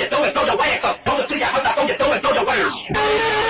you do it, throw your ass up. Roll it to your house, I throw you, do it, throw your ass.